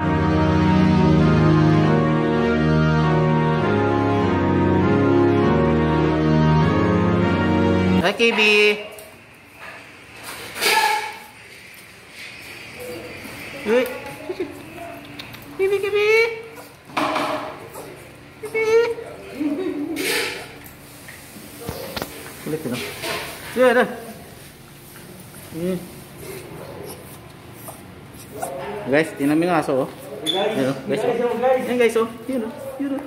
Hi, KB. Uy. KB, KB. KB. Kulit, no? Yan, yan. Yan. Guys, tingnan mo yung aso, oh. Yan, oh. Guys, oh. Yan, guys, oh. Yan, oh. Yan, oh.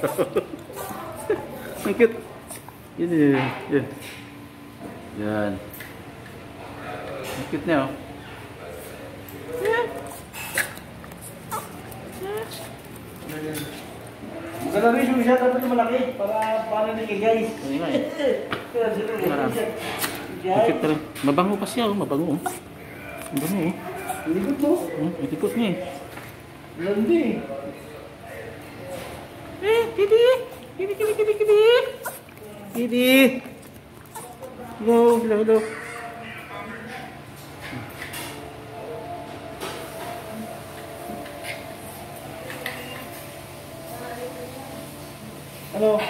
Ang cute. Yan, yan, yan. Yan. Ang cute niya, oh. Maganda rin yung siya dapat yung malaki para para ni kay guys. Ano nga, eh. Marami. talaga. Mabango pa siya, oh. Mabango, oh. Mabango, oh. Ini ikut bos. Hmm, ikut ni. Lendi. Eh, kidi. Kidi kidi kidi kidi. Kidi. Go, hello hello. Hello.